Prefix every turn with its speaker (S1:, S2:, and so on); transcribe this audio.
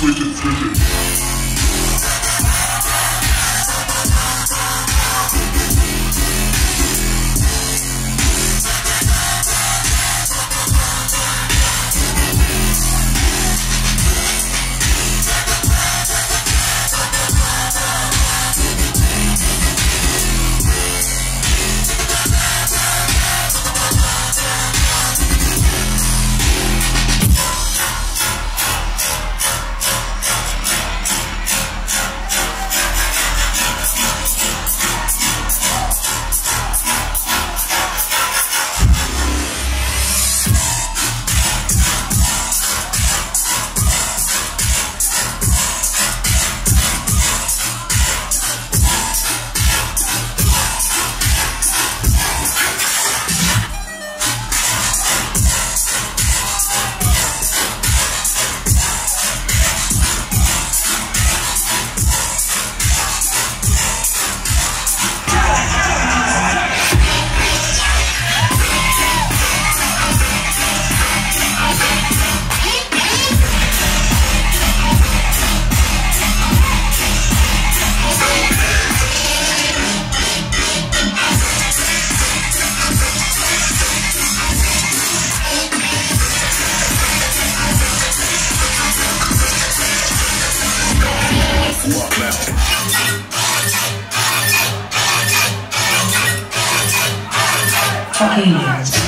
S1: Switch it.
S2: Out.
S3: Okay.